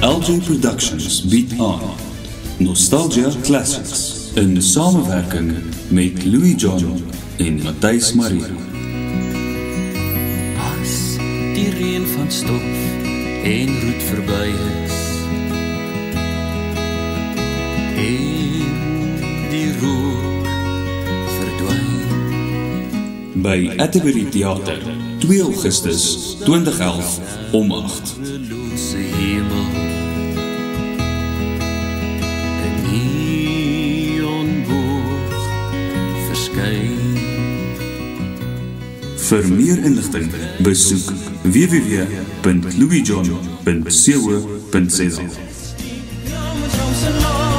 LJ Productions bied aan Nostalgia Classics in samewerking met Louis John en Matthijs Marie. As die reën van stof en roet verby is En die rook verdwyn By Atterbury Theater, 2 Augustus 2011 om 8. Vir meer inligting besoek www.louisjohn.co.za.